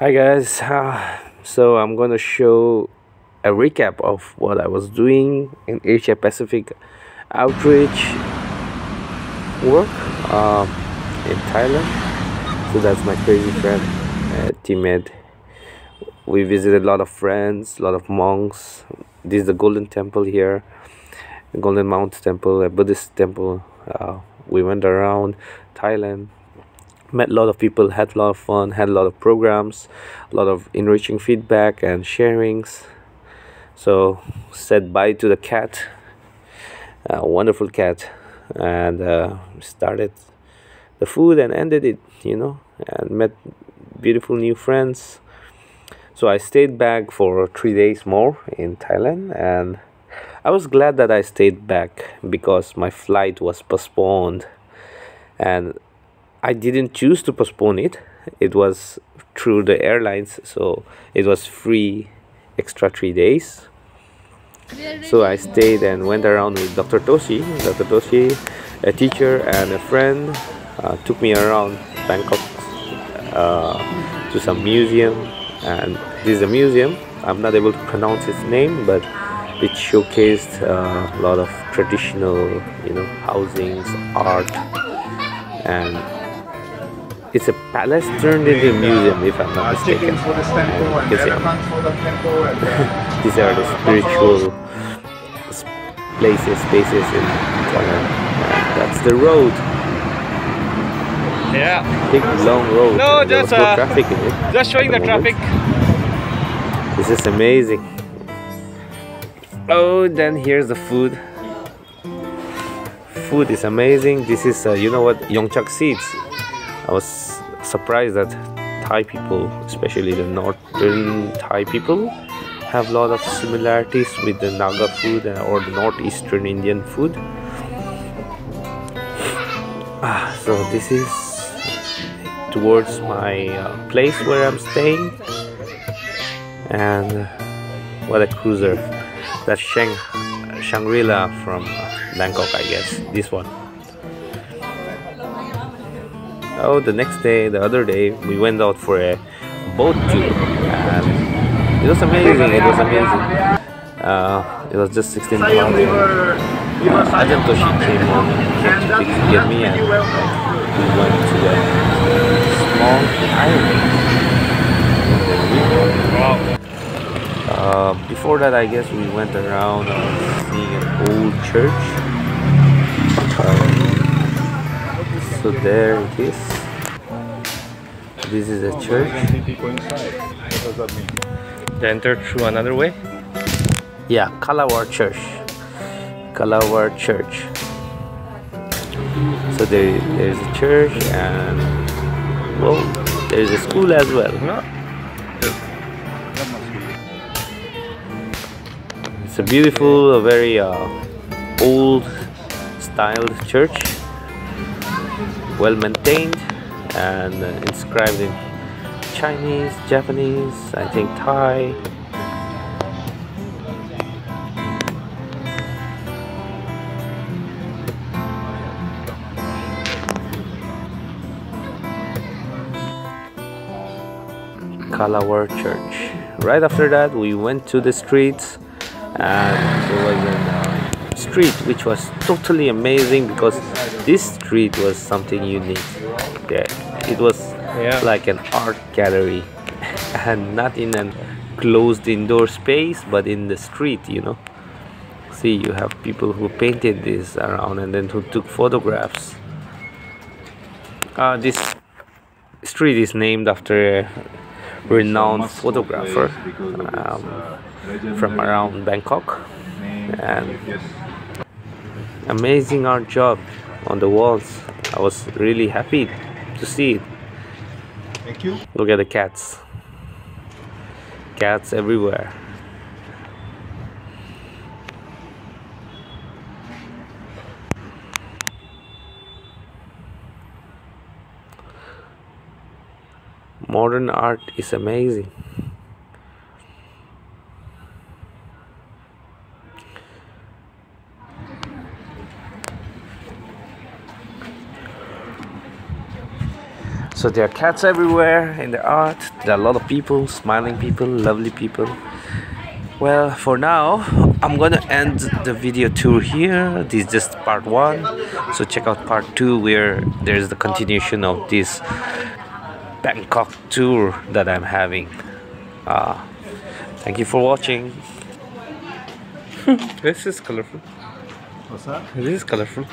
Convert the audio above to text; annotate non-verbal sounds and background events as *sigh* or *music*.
Hi guys, uh, *sighs* so I'm going to show a recap of what I was doing in Asia Pacific outreach work uh, in Thailand. So that's my crazy friend, uh, Timed. We visited a lot of friends, a lot of monks. This is the Golden Temple here, Golden Mount Temple, a Buddhist temple. Uh, we went around Thailand met a lot of people had a lot of fun had a lot of programs a lot of enriching feedback and sharings. So said bye to the cat a wonderful cat and uh, started the food and ended it you know and met beautiful new friends. So i stayed back for three days more in thailand and i was glad that i stayed back because my flight was postponed. And I didn't choose to postpone it. It was through the airlines, so it was free extra three days. So I stayed and went around with Dr. Toshi. Dr. Toshi, a teacher and a friend, uh, took me around Bangkok uh, to some museum. And this is a museum. I'm not able to pronounce its name, but it showcased uh, a lot of traditional, you know, housings, art, and it's a palace turned into a museum, if I'm not mistaken. And *laughs* these are the spiritual places, spaces in Thailand. And that's the road. Yeah. Big long road. No, just no uh, traffic in it. just showing the at moment. traffic. This is amazing. Oh, then here's the food. Food is amazing. This is, uh, you know what, yongchak seeds. I was surprised that Thai people, especially the northern Thai people, have a lot of similarities with the Naga food or the northeastern Indian food. Ah, so this is towards my uh, place where I'm staying, and uh, what a cruiser! That's Shang Shangri-La from Bangkok, I guess. This one. Oh, the next day, the other day, we went out for a boat tour, and it was amazing. It was amazing. Uh, it was just 16 pounds. Uh, Ajahn Toshi came on to get me, and we went to the small island. Uh, before that, I guess we went around uh, seeing an old church. So there it is. This is a church. people inside. What does that mean? They entered through another way. Yeah, Kalawar Church. Kalawar Church. So there, there's a church and well, there's a school as well. No. It's a beautiful, a very uh, old styled church, well maintained and uh, inscribed in Chinese, Japanese, I think Thai. Kalawar Church. Right after that, we went to the streets, and there was street which was totally amazing because this street was something unique. Yeah, it was Yeah. like an art gallery, *laughs* and not in a closed indoor space, but in the street. You know. See, you have people who painted this around and then who took photographs. Uh, this street is named after a renowned photographer um, from around Bangkok and amazing art job on the walls. I was really happy to see it. Thank you. Look at the cats. Cats everywhere. Modern art is amazing. So there are cats everywhere in the art. There are a lot of people, smiling people, lovely people. Well, for now, I'm gonna end the video tour here. This is just part one. So check out part two where there's the continuation of this Bangkok tour that I'm having. Uh, thank you for watching. *laughs* this is colorful. What's that? This is colorful.